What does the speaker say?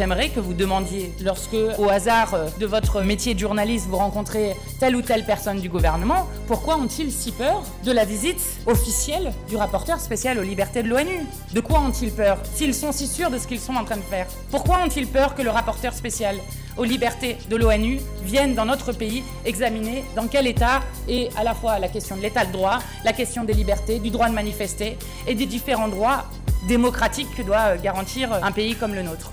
J'aimerais que vous demandiez, lorsque, au hasard euh, de votre métier de journaliste, vous rencontrez telle ou telle personne du gouvernement, pourquoi ont-ils si peur de la visite officielle du rapporteur spécial aux libertés de l'ONU? De quoi ont-ils peur? S'ils sont si sûrs de ce qu'ils sont en train de faire Pourquoi ont-ils peur que le rapporteur spécial aux libertés de l'ONU vienne dans notre pays examiner dans quel état est à la fois la question de l'état de droit, la question des libertés, du droit de manifester et des différents droits démocratiques que doit euh, garantir euh, un pays comme le nôtre?